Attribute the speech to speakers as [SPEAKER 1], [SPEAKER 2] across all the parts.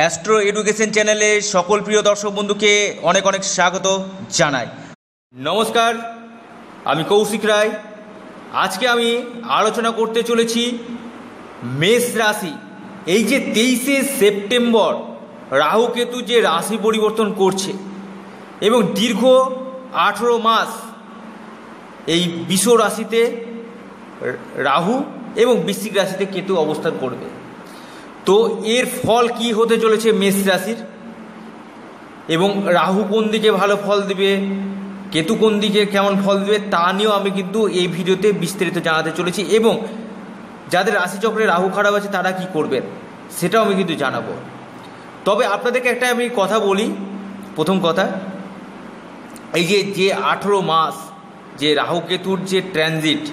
[SPEAKER 1] Astro education চ্যানেলে সকল প্রিয় দর্শক বন্ধুকে অনেক অনেক স্বাগত জানাই। নমস্কার, আমি কৌশিক রায়। আজকে আমি আলোচনা করতে চলেছি মেষ রাশি। এই যে তেইশে সেপ্টেম্বর, রাহু কেতু যে রাশি পরিবর্তন করছে এবং দীর্ঘ আঠেরো মাস এই বিষ রাশিতে রাহু এবং বৃশ্চিক রাশিতে কেতু অবস্থান করবে। তো এর ফল কি হতে চলেছে মেষ রাশির? এবং রাহু কোন দিকে ভালো ফল দিবে? কেতু কোন দিকে কেমন ফল দিবে? তা নিয়েও আমি কিন্তু এই ভিডিওতে বিস্তারিত জানাতে চলেছি। এবং যাদের রাশিচক্রে রাহু খারাপ আছে, তারা কি করবেন সেটাও আমি কিন্তু জানাব। তবে আপনাদেরকে একটা আমি কথা বলি, প্রথম কথা, এই যে যে আঠেরো মাস, যে রাহু কেতুর যে ট্রানজিট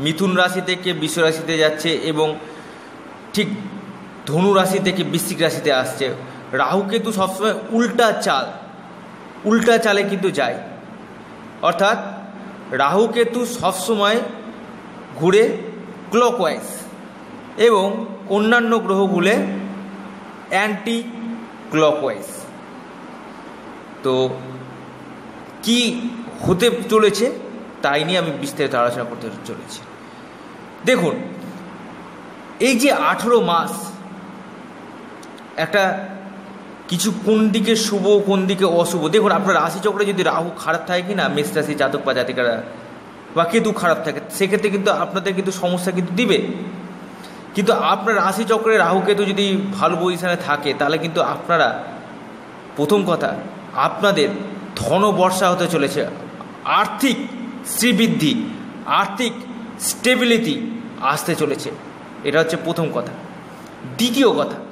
[SPEAKER 1] মিথুন রাশি থেকে বিশ্ব রাশিতে যাচ্ছে এবং ঠিক ধনু রাশি থেকে বৃশ্চিক রাশিতে আসছে। রাহু কেতু সবসময় উল্টা চাল, উল্টা চালে কিন্তু যায়। অর্থাৎ রাহু কেতু সবসময় ঘুরে ক্লকওয়াইজ এবং অন্যান্য গ্রহগুলো অ্যান্টি ক্লকওয়াইজ তো কি হতে চলেছে তাই নিয়ে আমি বিস্তারিত আলোচনা করতে চলেছি। দেখুন, এই যে আঠেরো মাস একটা কিছু কোন দিকে শুভ, কোন দিকে অশুভ? দেখুন, আপনার রাশিচক্রে যদি রাহু খারাপ থাকে কি না মেষ রাশি, জাতক বা জাতিকারা, বা কেতু খারাপ থাকে, সেক্ষেত্রে কিন্তু আপনাদের কিন্তু সমস্যা কিন্তু দিবে। কিন্তু আপনার রাশিচক্রে রাহু, কেতু যদি ভালো পজিশানে থাকে, তাহলে কিন্তু আপনারা, প্রথম কথা, আপনাদের ধন বর্ষা হতে চলেছে। আর্থিক শ্রীবৃদ্ধি, আর্থিক স্টেবিলিটি আসতে চলেছে। এটা হচ্ছে প্রথম কথা। দ্বিতীয় কথা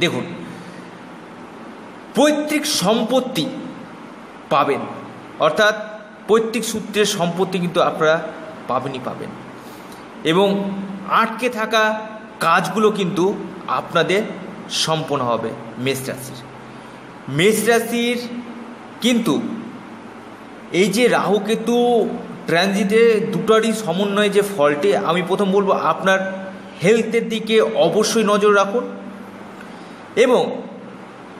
[SPEAKER 1] দেখুন, পৈতৃক সম্পত্তি পাবেন। অর্থাৎ পৈতৃক সূত্রের সম্পত্তি কিন্তু আপনারা পাবেনই পাবেন। এবং আটকে থাকা কাজগুলো কিন্তু আপনাদের সম্পন্ন হবে মেষ রাশির। মেষ রাশির কিন্তু এই যে রাহু কেতু ট্রানজিটে দুটারই সমন্বয়ে যে ফলটি, আমি প্রথম বলব, আপনার হেলথের দিকে অবশ্যই নজর রাখুন। এবং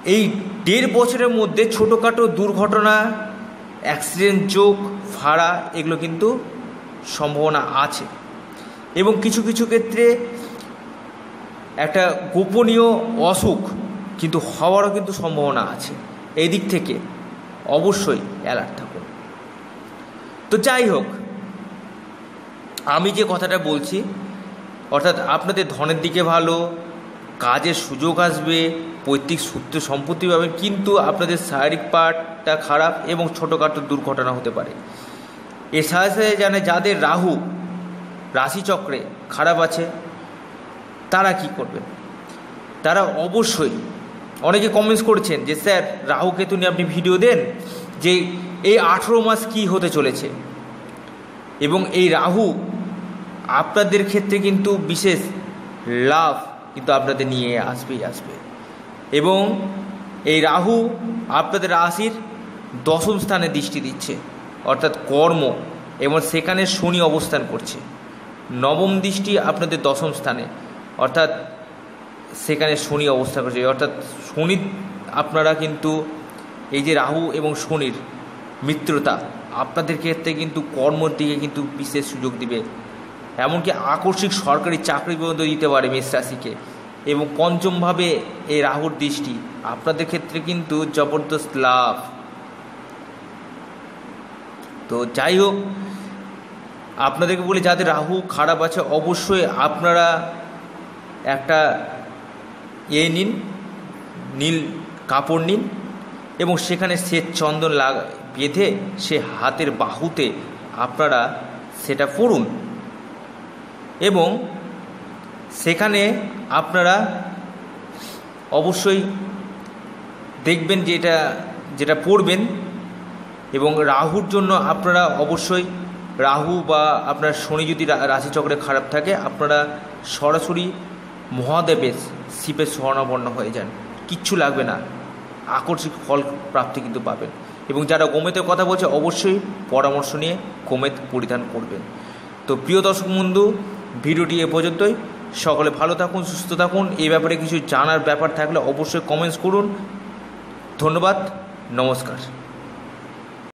[SPEAKER 1] এই দেড় বছরের মধ্যে ছোটোখাটো দুর্ঘটনা অ্যাক্সিডেন্ট যোগ ভাড়া, এগুলো কিন্তু সম্ভাবনা আছে। এবং কিছু কিছু ক্ষেত্রে একটা গোপনীয় অসুখ কিন্তু হওয়ারও কিন্তু সম্ভাবনা আছে। এই দিক থেকে অবশ্যই অ্যালার্ট থাকুন। তো যাই হোক, আমি যে কথাটা বলছি, অর্থাৎ আপনাদের ধনের দিকে ভালো কাজের সুযোগ আসবে, পৈতৃক সূত্রে সম্পত্তি পাবেন কিন্তু আপনাদের শারীরিক পার্টটা খারাপ এবং ছোটোখাটো দুর্ঘটনা হতে পারে। এর সাথে সাথে জানে যাদের রাহু রাশিচক্রে খারাপ আছে, তারা কি করবেন তারা অবশ্যই, অনেকে কমেন্টস করছেন যে, স্যার রাহু কেতু নিয়ে আপনি ভিডিও দেন যে, এই আঠেরো মাস কি হতে চলেছে? এবং এই রাহু আপনাদের ক্ষেত্রে কিন্তু বিশেষ লাভ কিন্তু আপনাদের নিয়ে আসবেই আসবে। এবং এই রাহু আপনাদের রাশির দশম স্থানে দৃষ্টি দিচ্ছে, অর্থাৎ কর্ম, এবং সেখানে শনি অবস্থান করছে। নবম দৃষ্টি আপনাদের দশম স্থানে, অর্থাৎ সেখানে শনি অবস্থান করছে। অর্থাৎ শনি, আপনারা কিন্তু এই যে রাহু এবং শনির মিত্রতা, আপনাদের ক্ষেত্রে কিন্তু কর্মর দিকে কিন্তু বিশেষ সুযোগ দিবে এমনকি আকস্মিক সরকারি চাকরি পর্যন্ত দিতে পারে মেষ রাশিকে। এবং পঞ্চমভাবে এই রাহুর দৃষ্টি। আপনাদের ক্ষেত্রে কিন্তু জবরদস্ত লাভ। তো যাই হোক, আপনাদেরকে বলি, যাদের রাহু খারাপ আছে, অবশ্যই আপনারা একটা এ নিন, নীল কাপড় নিন এবং সেখানে শ্বেত চন্দন লাগ, বেঁধে সে হাতের বাহুতে আপনারা সেটা পড়ুন এবং সেখানে আপনারা অবশ্যই দেখবেন যে এটা, যেটা পড়বেন এবং রাহুর জন্য আপনারা অবশ্যই, রাহু বা আপনার শনি যদি রাশিচক্রে খারাপ থাকে, আপনারা সরাসরি মহাদেবের শিবের স্বর্ণবর্ণ হয়ে যান। কিচ্ছু লাগবে না। আকর্ষিক ফল প্রাপ্তি কিন্তু পাবেন। এবং যারা গোমেতের কথা বলছে, অবশ্যই পরামর্শ নিয়ে গোমেত পরিধান করবেন। তো প্রিয় দর্শক বন্ধু ভিডিওটি এ পর্যন্তই। সকলে ভালো থাকুন, সুস্থ থাকুন। এই ব্যাপারে কিছু জানার ব্যাপার থাকলে অবশ্যই কমেন্টস করুন। ধন্যবাদ, নমস্কার।